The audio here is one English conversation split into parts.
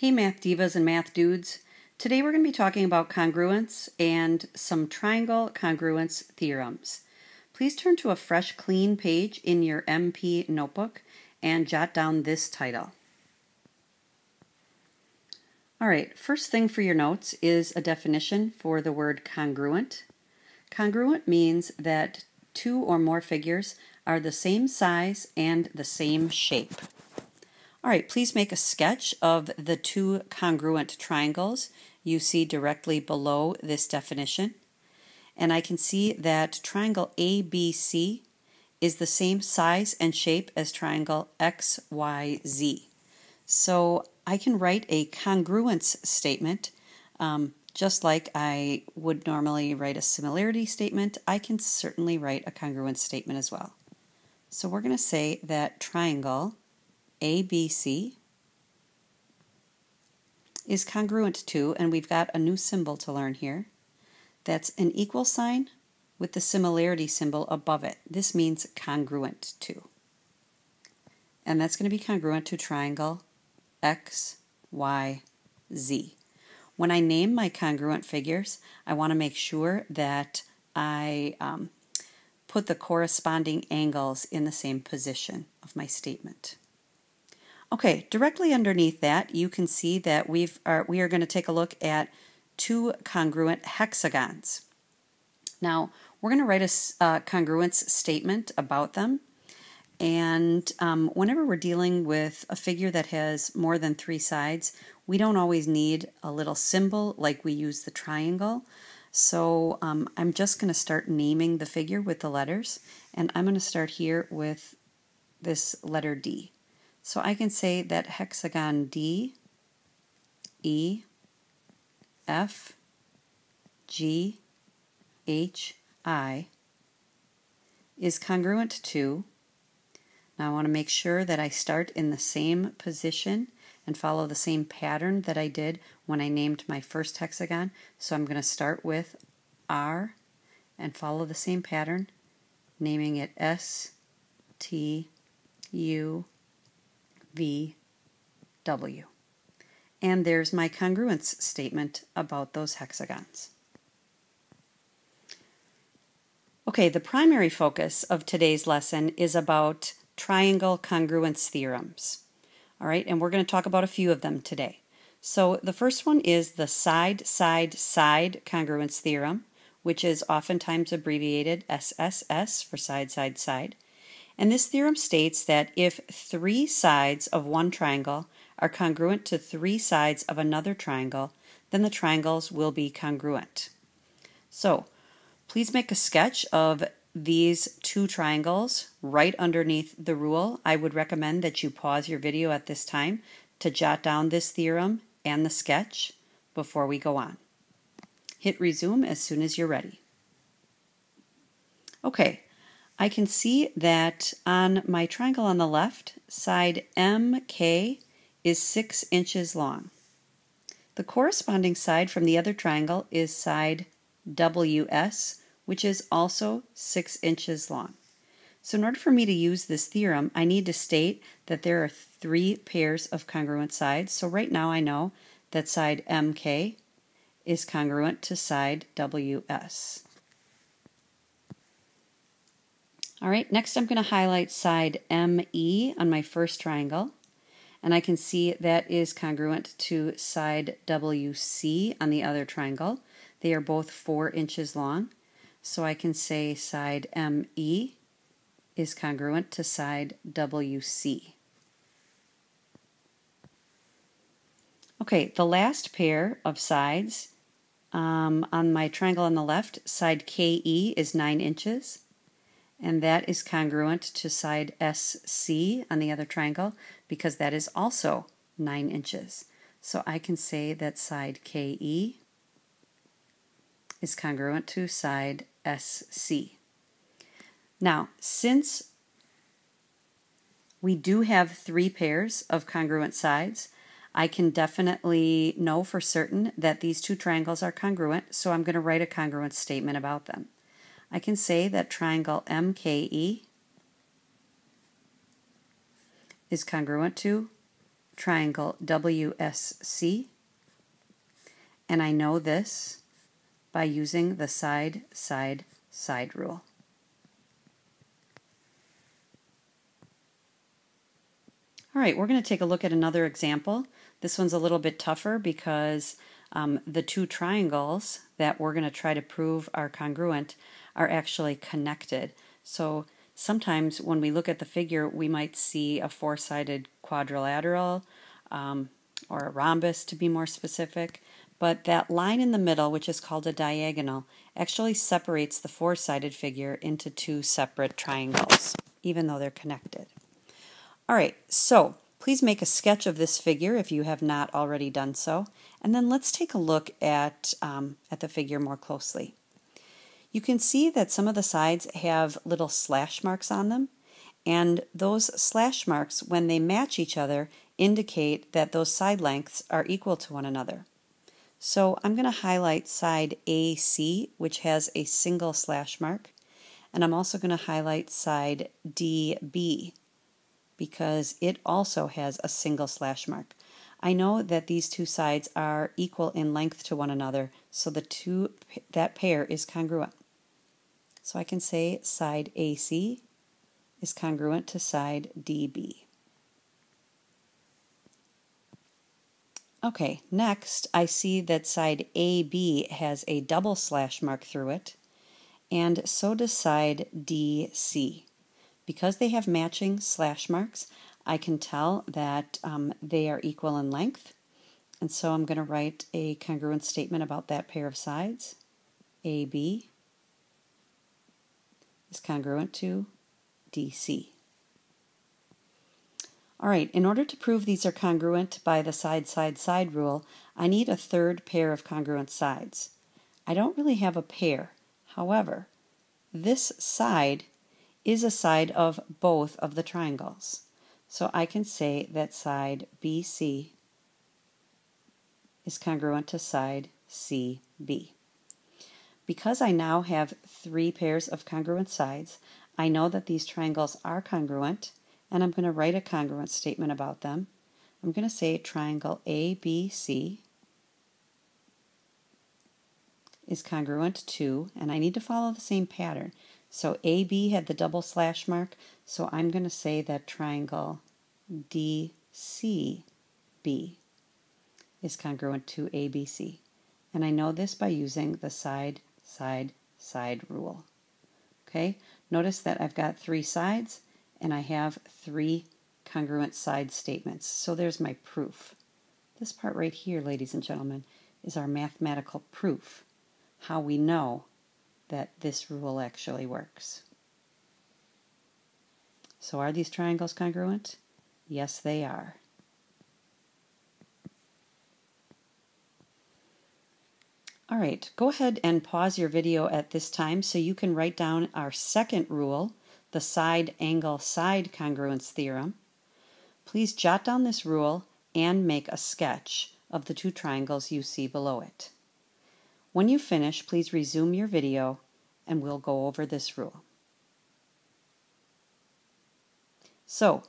Hey Math Divas and Math Dudes. Today we're going to be talking about congruence and some triangle congruence theorems. Please turn to a fresh clean page in your MP notebook and jot down this title. Alright, first thing for your notes is a definition for the word congruent. Congruent means that two or more figures are the same size and the same shape. All right, please make a sketch of the two congruent triangles you see directly below this definition. And I can see that triangle ABC is the same size and shape as triangle XYZ. So I can write a congruence statement um, just like I would normally write a similarity statement. I can certainly write a congruence statement as well. So we're going to say that triangle ABC is congruent to, and we've got a new symbol to learn here. That's an equal sign with the similarity symbol above it. This means congruent to. And that's going to be congruent to triangle X, Y, Z. When I name my congruent figures, I want to make sure that I um, put the corresponding angles in the same position of my statement. Okay, directly underneath that, you can see that we've are, we are going to take a look at two congruent hexagons. Now, we're going to write a uh, congruence statement about them. And um, whenever we're dealing with a figure that has more than three sides, we don't always need a little symbol like we use the triangle. So um, I'm just going to start naming the figure with the letters. And I'm going to start here with this letter D. So I can say that hexagon D, E, F, G, H, I is congruent to, now I want to make sure that I start in the same position and follow the same pattern that I did when I named my first hexagon. So I'm going to start with R and follow the same pattern, naming it S, T, U, V, W. And there's my congruence statement about those hexagons. Okay, the primary focus of today's lesson is about triangle congruence theorems. All right, and we're going to talk about a few of them today. So the first one is the side, side, side congruence theorem, which is oftentimes abbreviated SSS for side, side, side. And this theorem states that if three sides of one triangle are congruent to three sides of another triangle, then the triangles will be congruent. So, please make a sketch of these two triangles right underneath the rule. I would recommend that you pause your video at this time to jot down this theorem and the sketch before we go on. Hit resume as soon as you're ready. Okay, I can see that on my triangle on the left, side MK is 6 inches long. The corresponding side from the other triangle is side WS, which is also 6 inches long. So in order for me to use this theorem, I need to state that there are three pairs of congruent sides. So right now I know that side MK is congruent to side WS. All right, next I'm going to highlight side ME on my first triangle. And I can see that is congruent to side WC on the other triangle. They are both 4 inches long. So I can say side ME is congruent to side WC. Okay, the last pair of sides um, on my triangle on the left, side KE is 9 inches and that is congruent to side SC on the other triangle because that is also 9 inches. So I can say that side KE is congruent to side SC. Now, since we do have three pairs of congruent sides, I can definitely know for certain that these two triangles are congruent, so I'm going to write a congruent statement about them. I can say that triangle MKE is congruent to triangle WSC, and I know this by using the side, side, side rule. All right, we're going to take a look at another example. This one's a little bit tougher because um, the two triangles that we're going to try to prove are congruent are actually connected. So sometimes when we look at the figure, we might see a four-sided quadrilateral um, or a rhombus to be more specific. But that line in the middle, which is called a diagonal, actually separates the four-sided figure into two separate triangles, even though they're connected. All right, so please make a sketch of this figure if you have not already done so, and then let's take a look at, um, at the figure more closely. You can see that some of the sides have little slash marks on them, and those slash marks, when they match each other, indicate that those side lengths are equal to one another. So I'm going to highlight side AC, which has a single slash mark, and I'm also going to highlight side DB because it also has a single slash mark. I know that these two sides are equal in length to one another, so the two that pair is congruent. So I can say side AC is congruent to side DB. Okay, next I see that side AB has a double slash mark through it, and so does side DC. Because they have matching slash marks, I can tell that um, they are equal in length, and so I'm going to write a congruent statement about that pair of sides. AB is congruent to DC. All right, in order to prove these are congruent by the side, side, side rule, I need a third pair of congruent sides. I don't really have a pair. However, this side is a side of both of the triangles. So I can say that side BC is congruent to side CB. Because I now have three pairs of congruent sides, I know that these triangles are congruent and I'm going to write a congruent statement about them. I'm going to say triangle ABC is congruent to, and I need to follow the same pattern. So AB had the double slash mark, so I'm going to say that triangle DCB is congruent to ABC. And I know this by using the side, side, side rule. Okay, notice that I've got three sides and I have three congruent side statements. So there's my proof. This part right here, ladies and gentlemen, is our mathematical proof, how we know that this rule actually works. So are these triangles congruent? Yes, they are. All right, go ahead and pause your video at this time so you can write down our second rule the side angle side congruence theorem, please jot down this rule and make a sketch of the two triangles you see below it. When you finish, please resume your video and we'll go over this rule. So,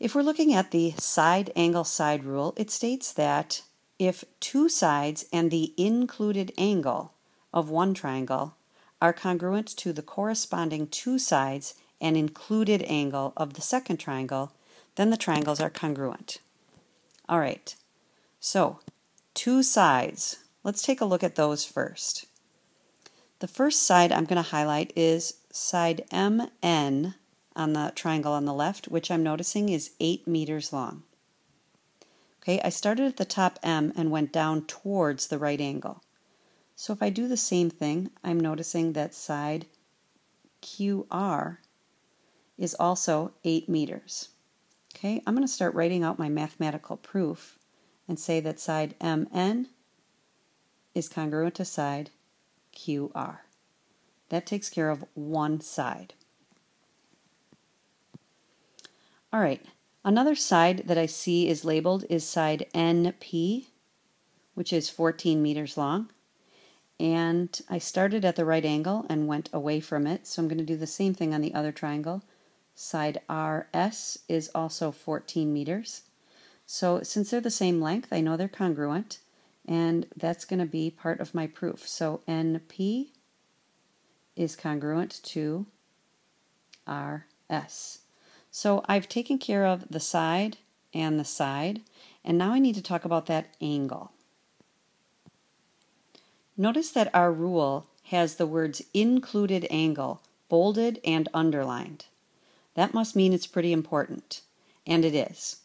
if we're looking at the side angle side rule, it states that if two sides and the included angle of one triangle are congruent to the corresponding two sides and included angle of the second triangle, then the triangles are congruent. All right, so two sides. Let's take a look at those first. The first side I'm going to highlight is side MN on the triangle on the left, which I'm noticing is 8 meters long. Okay, I started at the top M and went down towards the right angle. So if I do the same thing, I'm noticing that side QR is also 8 meters. Okay, I'm going to start writing out my mathematical proof and say that side MN is congruent to side QR. That takes care of one side. All right, another side that I see is labeled is side NP, which is 14 meters long. And I started at the right angle and went away from it. So I'm going to do the same thing on the other triangle. Side RS is also 14 meters. So since they're the same length, I know they're congruent, and that's going to be part of my proof. So NP is congruent to RS. So I've taken care of the side and the side, and now I need to talk about that angle. Notice that our rule has the words included angle bolded and underlined. That must mean it's pretty important, and it is.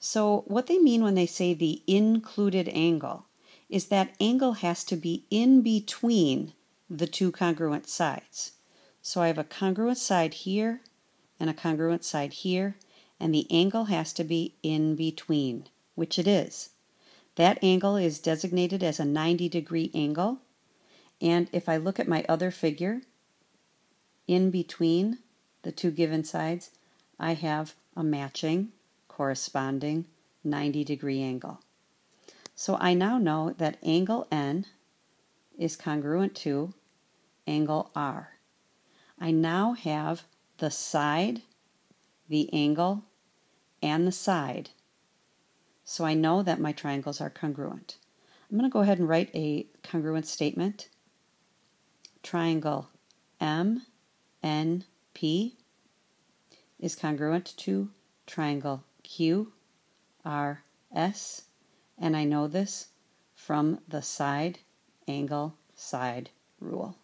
So what they mean when they say the included angle is that angle has to be in between the two congruent sides. So I have a congruent side here and a congruent side here, and the angle has to be in between, which it is. That angle is designated as a 90 degree angle. And if I look at my other figure, in between the two given sides, I have a matching, corresponding 90 degree angle. So I now know that angle N is congruent to angle R. I now have the side, the angle, and the side so I know that my triangles are congruent. I'm going to go ahead and write a congruent statement. Triangle MNP is congruent to triangle QRS, and I know this from the side angle side rule.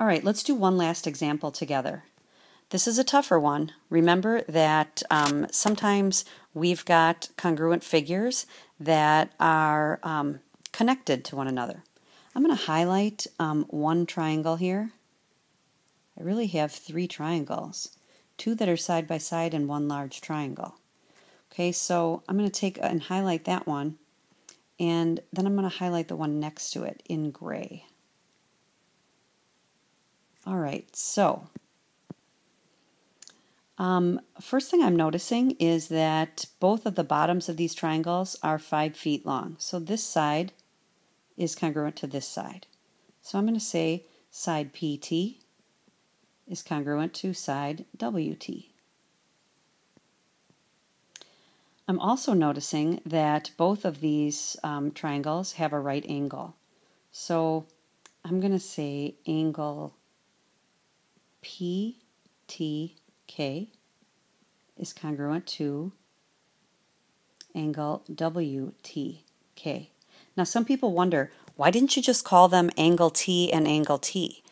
All right, let's do one last example together. This is a tougher one. Remember that um, sometimes we've got congruent figures that are um, connected to one another. I'm going to highlight um, one triangle here. I really have three triangles, two that are side by side and one large triangle. Okay, so I'm going to take and highlight that one, and then I'm going to highlight the one next to it in gray. All right, so um, first thing I'm noticing is that both of the bottoms of these triangles are 5 feet long. So this side is congruent to this side. So I'm going to say side PT is congruent to side WT. I'm also noticing that both of these um, triangles have a right angle. So I'm going to say angle PT K is congruent to angle WTK. Now, some people wonder, why didn't you just call them angle T and angle T?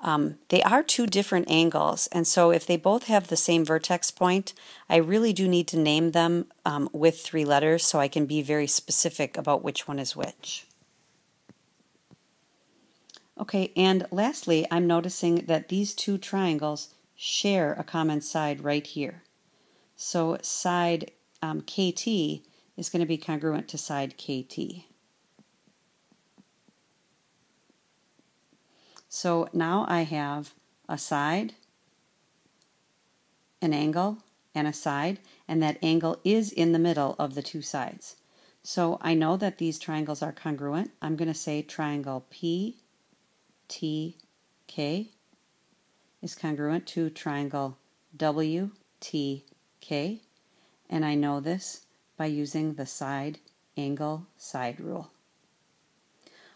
Um, they are two different angles, and so if they both have the same vertex point, I really do need to name them um, with three letters so I can be very specific about which one is which. Okay, and lastly, I'm noticing that these two triangles share a common side right here. So side um, KT is going to be congruent to side KT. So now I have a side, an angle, and a side, and that angle is in the middle of the two sides. So I know that these triangles are congruent. I'm going to say triangle P, T, K is congruent to triangle WTK, and I know this by using the side angle side rule.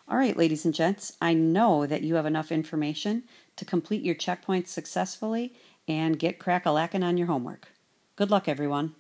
All right, ladies and gents, I know that you have enough information to complete your checkpoints successfully and get crack-a-lacking on your homework. Good luck, everyone.